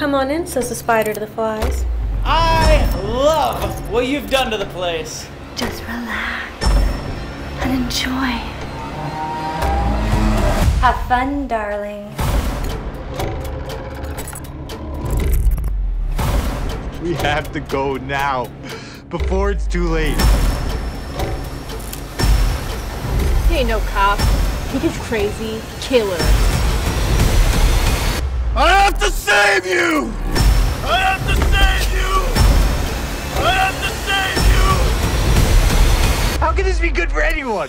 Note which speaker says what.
Speaker 1: Come on in, says the spider to the flies.
Speaker 2: I love what you've done to the place.
Speaker 3: Just relax and enjoy.
Speaker 4: Have fun, darling.
Speaker 5: We have to go now, before it's too late.
Speaker 6: He ain't no cop. He gets crazy. Killer.
Speaker 5: I have to save you! I have to save you! I have to save you! How can this be good for anyone?